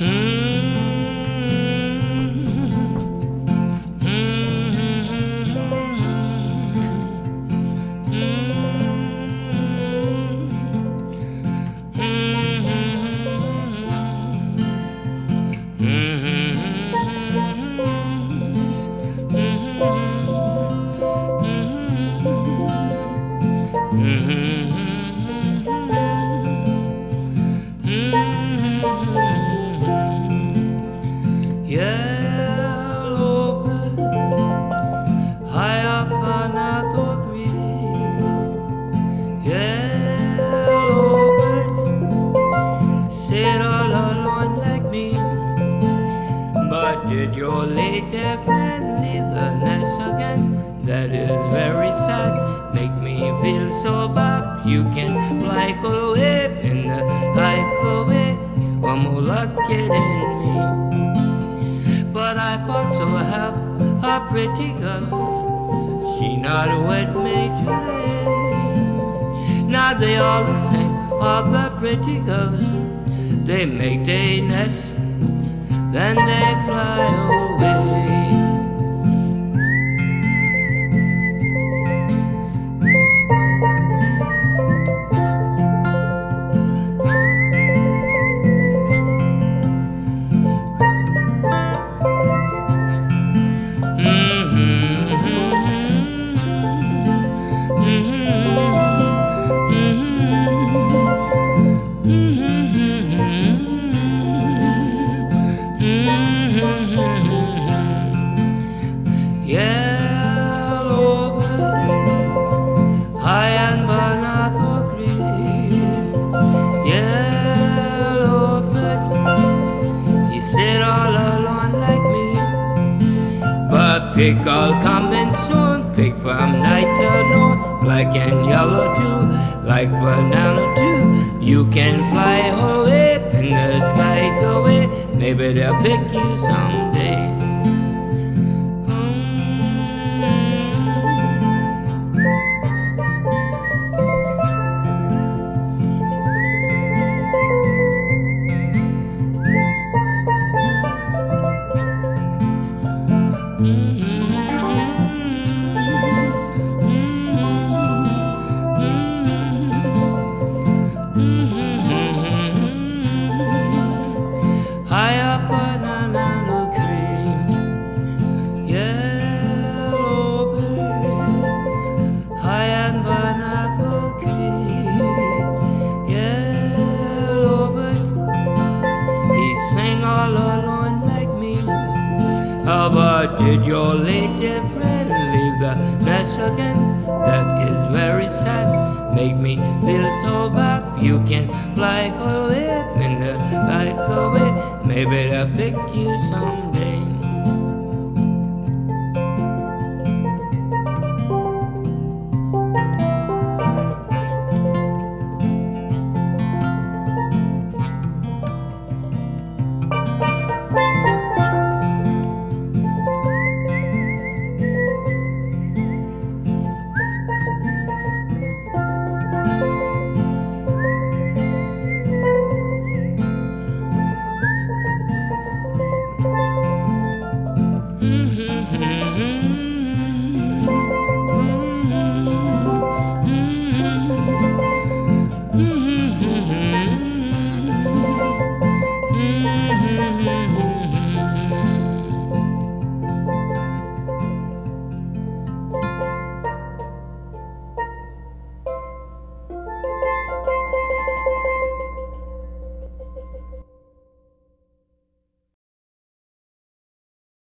Yellow did your lady friend leave the nest again? That is very sad. Make me feel so bad. You can fly away in the highway. One more lucky than me. But I have a pretty girl. She not with me today. Now they all the same, all the pretty girls. They make their nest, then they fly away. Pick all coming soon, pick from night till noon, black and yellow too, like banana too. You can fly away in the sky go away, maybe they'll pick you someday. About did your lady friend leave the nest again? That is very sad. Make me feel so bad. You can fly away the like away. Maybe they'll pick you someday.